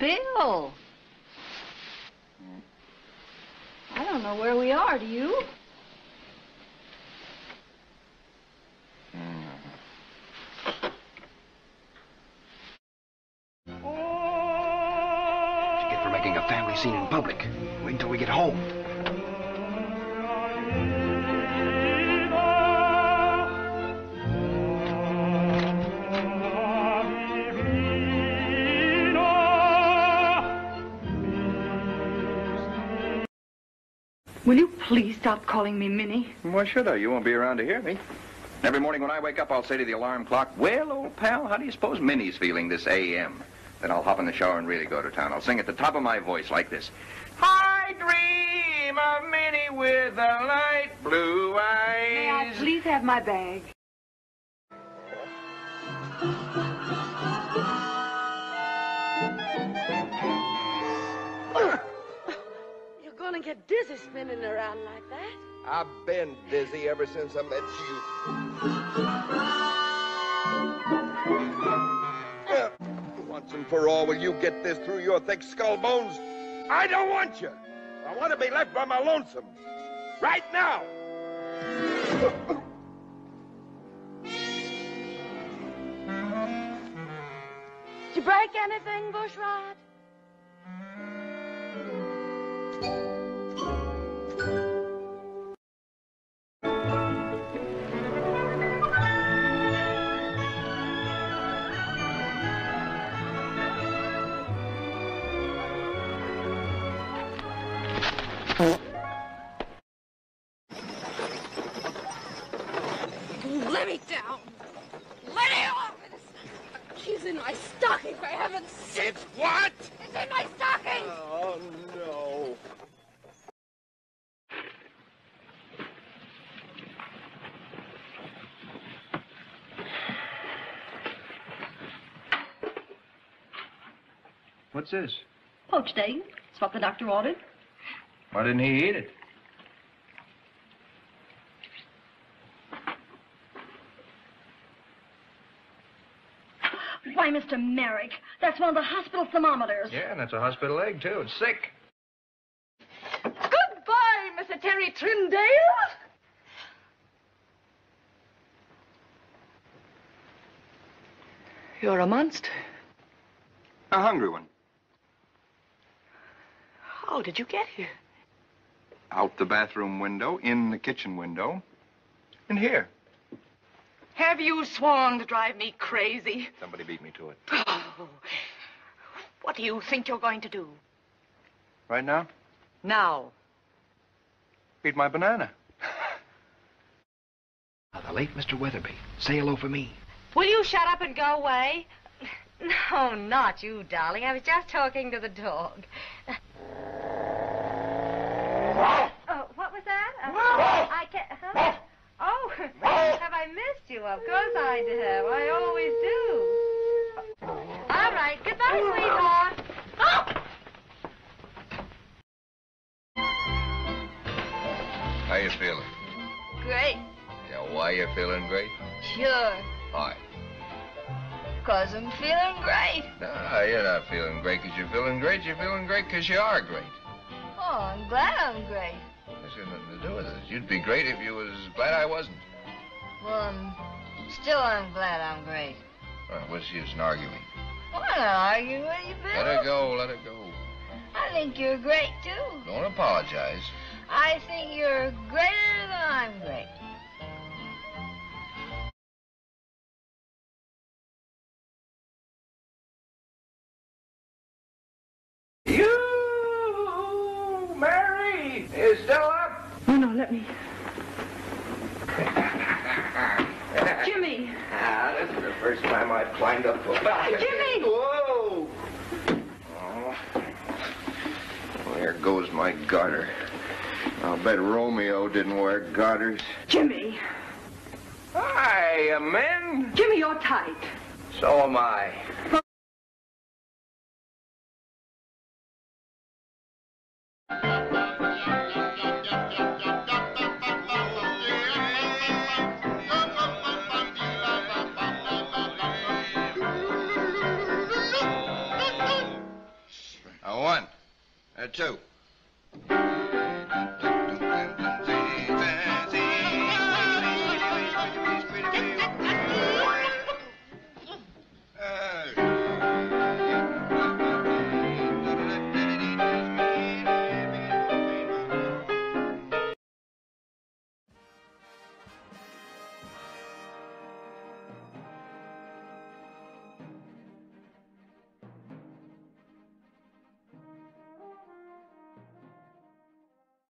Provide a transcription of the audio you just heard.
Bill. I don't know where we are, do you? Get for making a family scene in public? Wait until we get home. Will you please stop calling me Minnie? Why should I? You won't be around to hear me. Every morning when I wake up, I'll say to the alarm clock, Well, old pal, how do you suppose Minnie's feeling this AM? Then I'll hop in the shower and really go to town. I'll sing at the top of my voice like this. I dream of Minnie with the light blue eyes. May I please have my bag? You're get dizzy spinning around like that. I've been dizzy ever since I met you. Once and for all, will you get this through your thick skull bones? I don't want you. I want to be left by my lonesome. Right now. Did you break anything, Bushrod? Let me down. Let me off. It's, she's in my stocking, for heaven's sake. It's what? It's in my stocking. Oh, no. What's this? Poached egg. It's what the doctor ordered. Why didn't he eat it? Why, Mr. Merrick, that's one of the hospital thermometers. Yeah, and that's a hospital egg, too. It's sick. Goodbye, Mr. Terry Trindale. You're a monster. A hungry one. How did you get here? Out the bathroom window, in the kitchen window, and here. Have you sworn to drive me crazy? Somebody beat me to it. Oh, what do you think you're going to do? Right now? Now. Eat my banana. now, the late Mr. Weatherby. Say hello for me. Will you shut up and go away? No, not you, darling. I was just talking to the dog. You feeling? Great. Yeah, why you feeling great? Sure. Why? Because I'm feeling great. No, you're not feeling great because you're feeling great. You're feeling great because you are great. Oh, I'm glad I'm great. That's got nothing to do with it. You'd be great if you was glad I wasn't. Well, I'm, still I'm glad I'm great. Well, what's the use in arguing? Why not argue with you, Bill? Let it go, let it go. I think you're great, too. Don't apologize. I think you're greater than I'm great. You, Mary, is still up? No, no, let me. Jimmy! Ah, this is the first time I've climbed up to a balcony. Jimmy! Whoa! Oh. Well, there goes my garter. I'll bet Romeo didn't wear garters. Jimmy! Hi, men. Jimmy, you're tight. So am I. Uh, two.